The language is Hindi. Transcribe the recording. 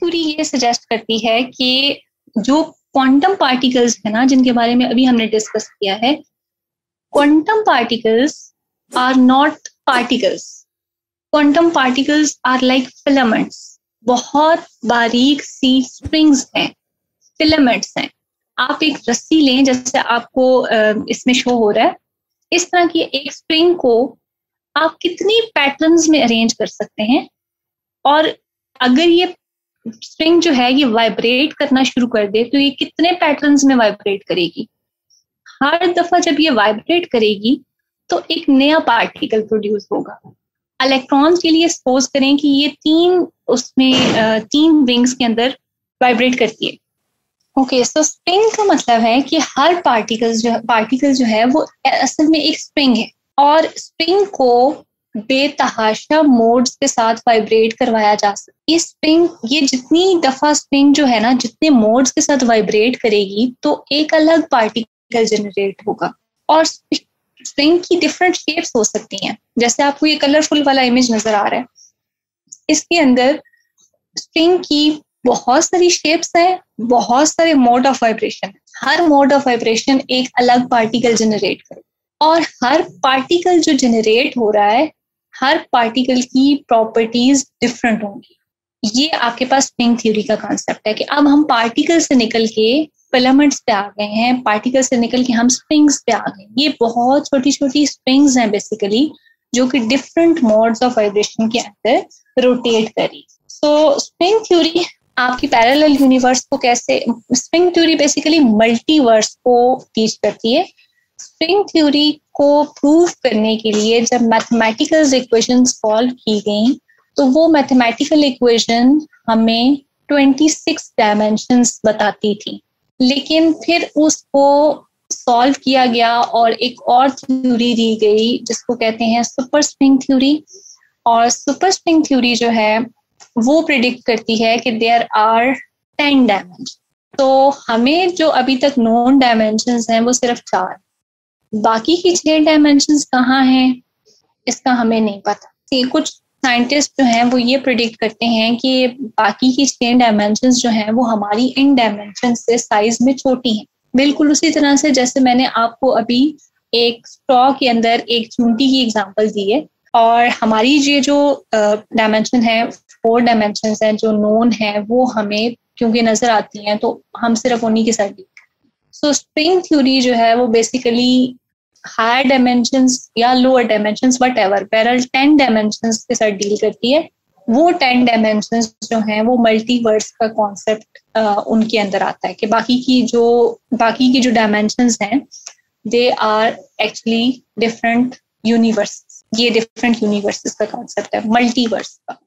थ्योरी ये सजेस्ट करती है कि जो क्वांटम पार्टिकल्स है ना, जिनके बारे में अभी हमने डिस्कस किया है quantum particles are not particles quantum particles are like filaments बहुत बारीक सी स्प्रिंग्स हैं फिलामेंट्स हैं. आप एक रस्सी लें, जैसे आपको इसमें शो हो रहा है। इस तरह की एक स्प्रिंग को आप कितनी पैटर्न्स में अरेंज कर सकते हैं? और अगर ये स्ट्रिंग जो है ये वाइब्रेट करना शुरू कर दे तो ये कितने पैटर्न्स में वाइब्रेट करेगी? हर दफ़ा जब ये वाइब्रेट करेगी तो एक नया पार्टिकल प्रोड्यूस होगा। इलेक्ट्रॉन्स के लिए सपोज़ करें कि ये तीन उसमें तीन विंग्स के अंदर वाइब्रेट करती है। ओके सो स्प्रिंग का मतलब है कि हर पार्टिकल जो पार्टिकल जो है वो असल में एक स्प्रिंग है। और स्प्रिंग को बेतहाशा मोड्स के साथ वाइब्रेट करवाया जा सकता ये स्प्रिंग ये जितनी दफ़ा स्प्रिंग जो है ना, जितने मोड्स के साथ वाइब्रेट करेगी तो एक अलग पार्टिकल जनरेट होगा। और स्प्रिंग की डिफरेंट शेप्स हो सकती हैं। जैसे आपको ये कलरफुल वाला इमेज नज़र आ रहा है। इसके अंदर स्प्रिंग की बहुत सारी शेप्स हैं, बहुत सारे मोड ऑफ़ वाइब्रेशन हर मोड ऑफ़ वाइब्रेशन एक अलग पार्टिकल जनरेट करे और हर पार्टिकल जो जनरेट हो रहा है हर पार्टिकल की प्रॉपर्टीज़ डिफरेंट होंगी। ये आपके पास स्प्रिंग थ्योरी का कॉन्सेप्ट है कि अब हम पार्टिकल से निकल के फिलामेंट्स पे आ गए हैं पार्टिकल से निकल के हम स्प्रिंग्स पे आ गए ये बहुत छोटी छोटी स्प्रिंग्स हैं बेसिकली जो कि डिफरेंट मोड्स ऑफ़ वाइब्रेशन के अंदर रोटेट करी सो स्प्रिंग थ्योरी आपकी पैरेलल यूनिवर्स को कैसे स्प्रिंग थ्योरी बेसिकली मल्टीवर्स को टीच करती है। स्ट्रिंग थ्योरी को प्रूव करने के लिए जब मैथमेटिकल इक्वेशन सॉल्व की गई तो वो मैथमेटिकल इक्वेशन हमें 26 डायमेंशंस बताती थी। लेकिन फिर उसको सॉल्व किया गया और एक और थ्योरी दी गई, जिसको कहते हैं सुपर स्प्रिंग थ्योरी और सुपर स्प्रिंग थ्योरी जो है, वो प्रिडिक्ट करती है कि देयर आर टेन डायमेंशन तो हमें जो अभी तक नॉन डायमेंशन हैं, वो सिर्फ़ चार। बाकी की छह डायमेंशन कहाँ हैं, इसका हमें नहीं पता। कुछ साइंटिस्ट जो हैं, वो ये प्रिडिक्ट करते हैं कि बाकी की छह डायमेंशन जो हैं, वो हमारी इन डायमेंशन से साइज़ में छोटी हैं। बिल्कुल उसी तरह से जैसे मैंने आपको अभी एक स्ट्रॉ के अंदर एक चूंटी की एग्ज़ाम्पल दी है, और हमारी ये जो डायमेंशन है फोर डायमेंशन है, जो नोन है, वो हमें क्योंकि नज़र आती हैं तो हम सिर्फ़ उन्हीं के साथ सो स्ट्रिंग थ्योरी जो है, वो बेसिकली हायर डायमेंशन या lower dimension whatever parallel ten dimension के साथ डील करती है, वो टेन डायमेंशन जो हैं, वो मल्टीवर्स का कॉन्सेप्ट उनके अंदर आता है कि बाकी की जो, बाकी की जो डायमेंशन हैं they are actually different universe ये डिफरेंट यूनिवर्सेस का कॉन्सेप्ट है मल्टीवर्स का।